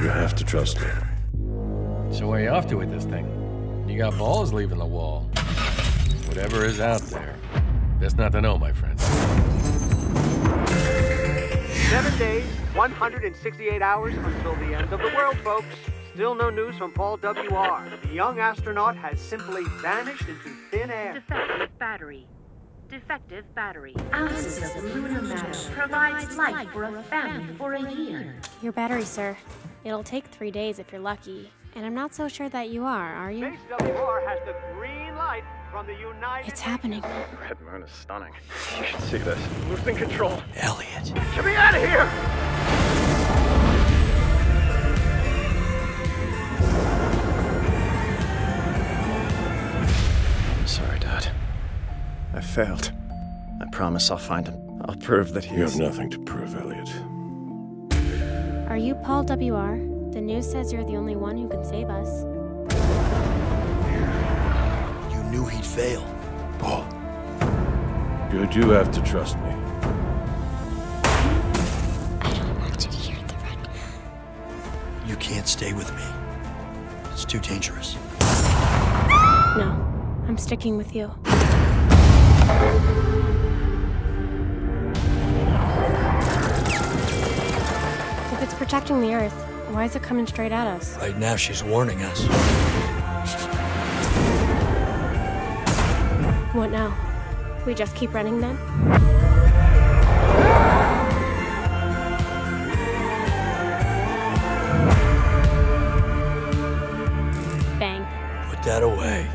You have to trust me. So where are you off to with this thing? You got balls leaving the wall. Whatever is out there. Best not to know, my friend. Seven days, 168 hours until the end of the world, folks. Still no news from Paul W.R. The young astronaut has simply vanished into thin air. Defective battery. Defective battery. Ounces of lunar matter provides light for a family for a year. Your battery, sir. It'll take three days if you're lucky. And I'm not so sure that you are, are you? Space WR has the green light from the United It's happening. Red moon is stunning. You should see this. Losing control. Elliot. Get me out of here! I'm sorry, Dad. I failed. I promise I'll find him. I'll prove that he You have nothing to prove, Elliot. Are you Paul W.R.? The news says you're the only one who can save us. You knew he'd fail. Paul. You do have to trust me. I don't want you to hear the red. You can't stay with me. It's too dangerous. No, I'm sticking with you. protecting the Earth. Why is it coming straight at us? Right now, she's warning us. What now? We just keep running then? Bang. Put that away.